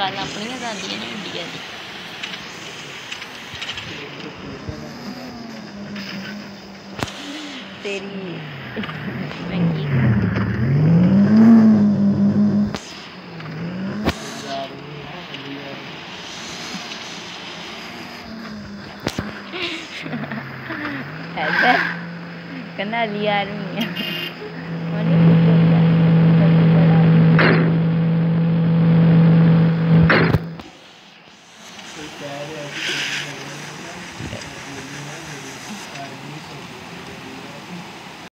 karena peringatan kan kan dia ini diganti. Teri. Thank you. Kena liar. matéria de